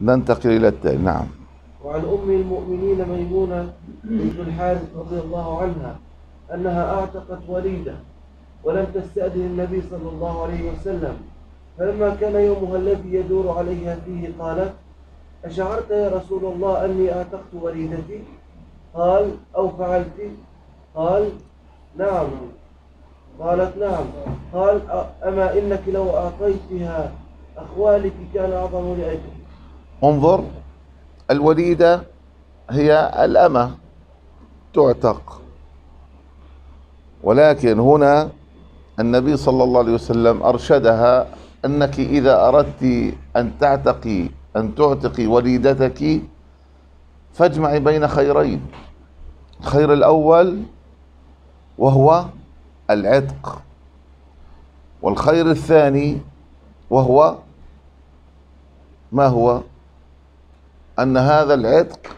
ننتقل إلى التالي. نعم. وعن أم المؤمنين ميمونة بنت الحارث رضي الله عنها أنها أعتقت وليدة ولم تستأذن النبي صلى الله عليه وسلم فلما كان يومها الذي يدور عليها فيه قالت أشعرت يا رسول الله أني أعتقت وليدتي؟ قال أو فعلت؟ قال نعم. قالت نعم. قال أما إنك لو أعطيتها أخوالك كان أعظم لأجلك. انظر الوليدة هي الأمة تعتق. ولكن هنا النبي صلى الله عليه وسلم أرشدها أنك إذا أردت أن تعتقي أن تعتقي وليدتك فاجمعي بين خيرين. الخير الأول وهو العتق. والخير الثاني وهو ما هو؟ أن هذا العتق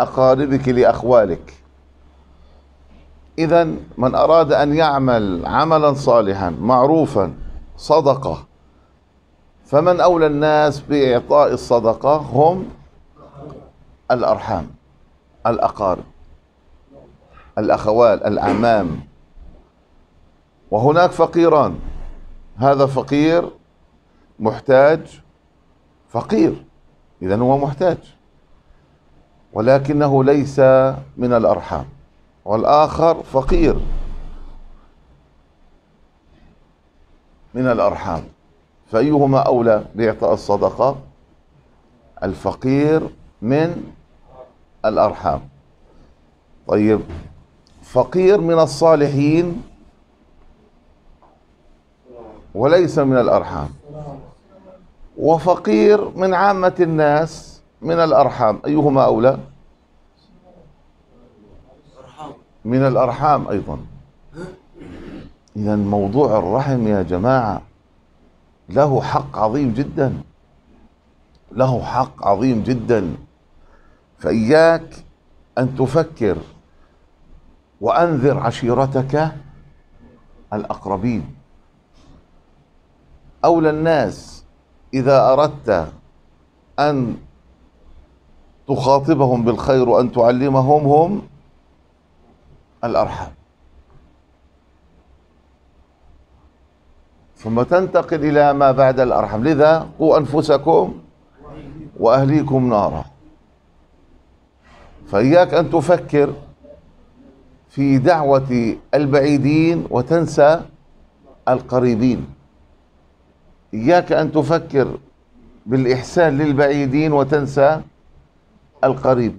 لأقاربك لأخوالك. إذا من أراد أن يعمل عملا صالحا معروفا صدقة فمن أولى الناس بإعطاء الصدقة هم الأرحام الأقارب الأخوال الأعمام. وهناك فقيران. هذا فقير محتاج فقير. إذا هو محتاج. ولكنه ليس من الأرحام. والآخر فقير. من الأرحام. فأيهما أولى بإعطاء الصدقة؟ الفقير من الأرحام. طيب فقير من الصالحين وليس من الأرحام. وفقير من عامة الناس من الأرحام. أيهما أولى؟ من الأرحام أيضا. إذا موضوع الرحم يا جماعة له حق عظيم جدا. له حق عظيم جدا. فإياك أن تفكر وأنذر عشيرتك الأقربين. أولى الناس إذا أردت أن تخاطبهم بالخير وأن تعلمهم هم الأرحام ثم تنتقل إلى ما بعد الأرحام لذا قوا أنفسكم وأهليكم نارا. فإياك أن تفكر في دعوة البعيدين وتنسى القريبين. إياك أن تفكر بالإحسان للبعيدين وتنسى القريب.